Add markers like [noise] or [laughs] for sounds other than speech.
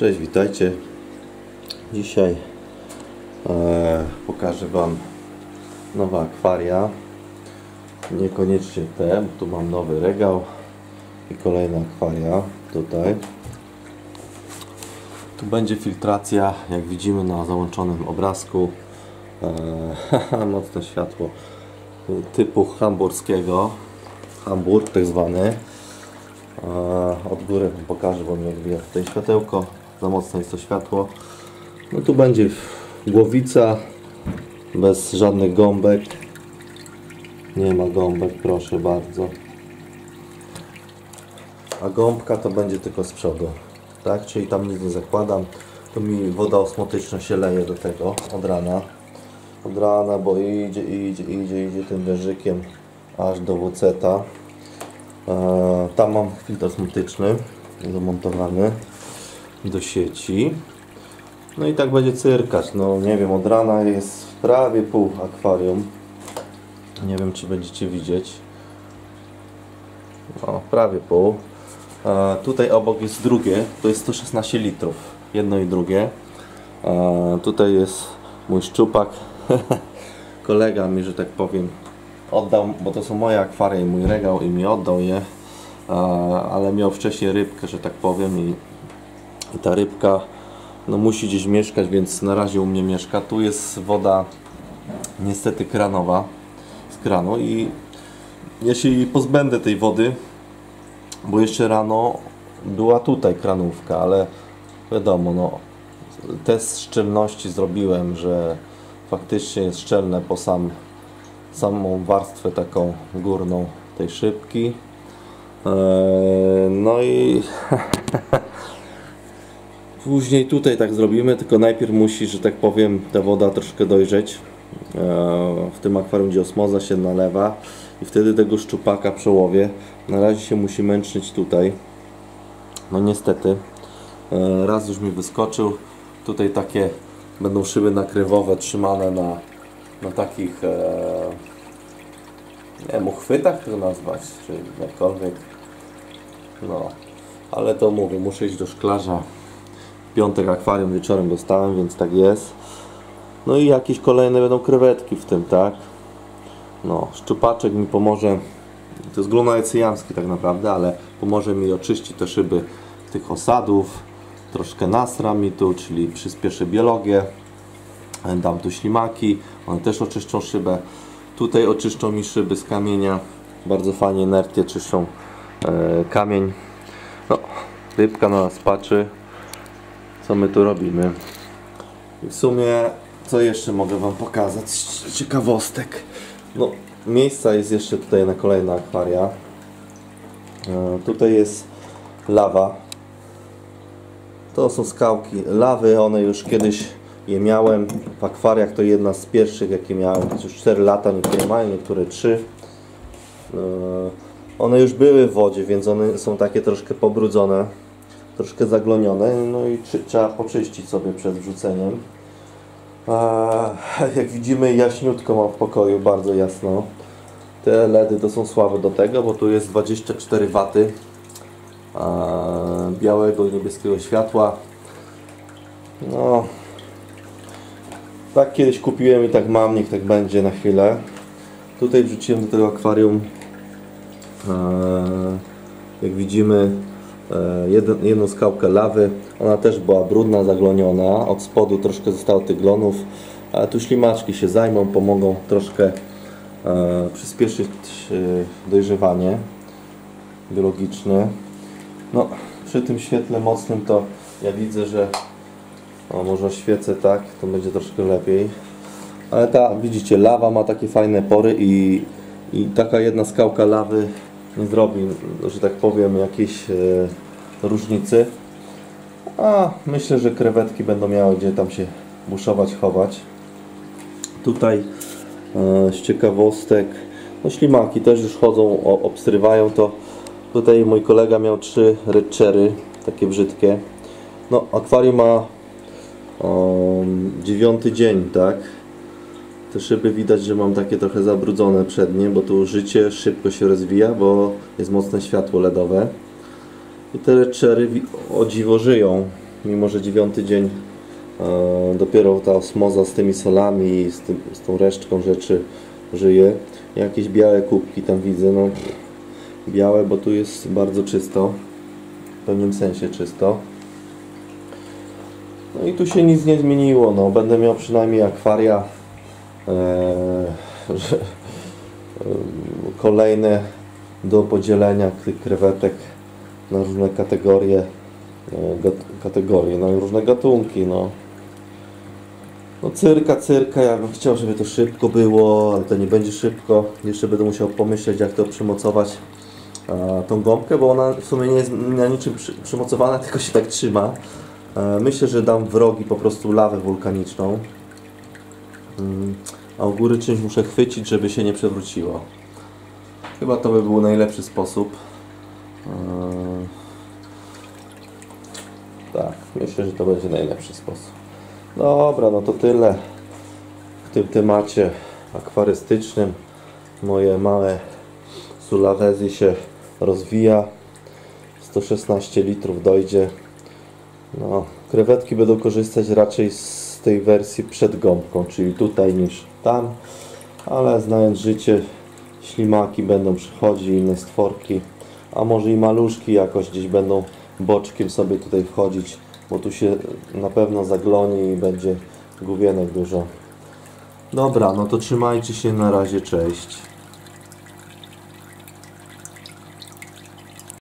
Cześć, witajcie. Dzisiaj e, pokażę Wam nowe akwaria. Niekoniecznie te, bo tu mam nowy regał i kolejne akwaria tutaj. Tu będzie filtracja, jak widzimy na załączonym obrazku. E, [laughs] mocne światło typu hamburskiego. Hamburg tak zwany. E, Od góry pokażę, bo mi odbija tutaj światełko. Za mocne jest to światło. No tu będzie głowica bez żadnych gąbek. Nie ma gąbek, proszę bardzo. A gąbka to będzie tylko z przodu. Tak, czyli tam nic nie zakładam. Tu mi woda osmotyczna się leje do tego od rana. Od rana, bo idzie, idzie, idzie, idzie tym wężykiem aż do woceta. E, Tam mam filtr osmotyczny zamontowany do sieci. No i tak będzie cyrkać. No nie wiem, od rana jest prawie pół akwarium. Nie wiem, czy będziecie widzieć. No, prawie pół. E, tutaj obok jest drugie, to jest 116 litrów. Jedno i drugie. E, tutaj jest mój szczupak. [laughs] Kolega mi, że tak powiem, oddał, bo to są moje akwaria i mój regał i mi oddał je. E, ale miał wcześniej rybkę, że tak powiem i, i ta rybka no, musi gdzieś mieszkać, więc na razie u mnie mieszka. Tu jest woda niestety kranowa z kranu i jej pozbędę tej wody, bo jeszcze rano była tutaj kranówka, ale wiadomo, no, test szczelności zrobiłem, że faktycznie jest szczelne po sam, samą warstwę taką górną tej szybki. Eee, no i [laughs] [laughs] później tutaj tak zrobimy, tylko najpierw musi, że tak powiem, ta woda troszkę dojrzeć. Eee, w tym akwarium, gdzie osmoza się nalewa i wtedy tego szczupaka przełowię. Na razie się musi męczyć tutaj. No niestety, eee, raz już mi wyskoczył. Tutaj takie będą szyby nakrywowe trzymane na, na takich e, nie wiem, uchwytach to nazwać, czy jakkolwiek. No, ale to mówię, muszę iść do szklarza. Piątek akwarium wieczorem dostałem, więc tak jest. No i jakieś kolejne będą krewetki w tym, tak? No, szczupaczek mi pomoże. To jest glonajec syjamski tak naprawdę, ale pomoże mi oczyścić te szyby tych osadów. Troszkę nasra mi tu, czyli przyspieszy biologię. Dam tu ślimaki, one też oczyszczą szybę. Tutaj oczyszczą mi szyby z kamienia. Bardzo fajnie nertie czyszczą e, kamień. No, rybka na nas patrzy. Co my tu robimy? I w sumie, co jeszcze mogę Wam pokazać? Ciekawostek. No, miejsca jest jeszcze tutaj na kolejne akwaria. E, tutaj jest lawa. To są skałki lawy, one już kiedyś je miałem w akwariach, to jedna z pierwszych jakie miałem, to już 4 lata, niektóre mają, niektóre 3. One już były w wodzie, więc one są takie troszkę pobrudzone, troszkę zaglonione, no i czy, trzeba poczyścić sobie przed wrzuceniem. A, [laughs] jak widzimy jaśniutko mam w pokoju, bardzo jasno. Te LEDy to są słabe do tego, bo tu jest 24 W białego i niebieskiego światła. No, tak kiedyś kupiłem i tak mam, niech tak będzie na chwilę. Tutaj wrzuciłem do tego akwarium, jak widzimy, e, jedną skałkę lawy. Ona też była brudna, zagloniona. Od spodu troszkę zostało tych glonów. Ale tu ślimaczki się zajmą, pomogą troszkę e, przyspieszyć dojrzewanie biologiczne. No, przy tym świetle mocnym to ja widzę, że o, może świecę tak, to będzie troszkę lepiej. Ale ta, widzicie, lawa ma takie fajne pory i, i taka jedna skałka lawy nie zrobi, że tak powiem, jakiejś e, różnicy. A myślę, że krewetki będą miały gdzie tam się buszować, chować. Tutaj e, z ciekawostek, no ślimaki też już chodzą, obstrywają to. Tutaj mój kolega miał trzy ryczery, takie brzydkie. No, akwarium ma dziewiąty dzień, tak? Te szyby widać, że mam takie trochę zabrudzone przednie, bo tu życie szybko się rozwija, bo jest mocne światło LEDowe. I te leczery o dziwo żyją. mimo że dziewiąty dzień e, dopiero ta osmoza z tymi solami i z, tym, z tą resztką rzeczy żyje. Jakieś białe kubki tam widzę, no białe, bo tu jest bardzo czysto, w pewnym sensie czysto. No i tu się nic nie zmieniło, no będę miał przynajmniej akwaria, e, e, kolejne do podzielenia tych krewetek na różne kategorie, e, kategorie, na różne gatunki, no. No cyrka, cyrka, ja bym chciał, żeby to szybko było, ale to nie będzie szybko. Jeszcze będę musiał pomyśleć, jak to przymocować tą gąbkę, bo ona w sumie nie jest na niczym przy, przymocowana, [laughs] tylko się tak trzyma. E, myślę, że dam w rogi po prostu lawę wulkaniczną. Mm, a u góry czymś muszę chwycić, żeby się nie przewróciło. Chyba to by był najlepszy sposób. Eee, Tak, myślę, że to będzie najlepszy sposób. Dobra, no to tyle w tym temacie akwarystycznym. Moje małe Sulawesi się rozwija. 116 litrów dojdzie. No, krewetki będą korzystać raczej z tej wersji przed gąbką, czyli tutaj niż tam, ale znając życie, ślimaki będą przychodzić, inne stworki, a może i maluszki jakoś gdzieś będą boczkiem sobie tutaj wchodzić, bo tu się na pewno zagloni i będzie główienek dużo. Dobra, no to trzymajcie się na razie, cześć.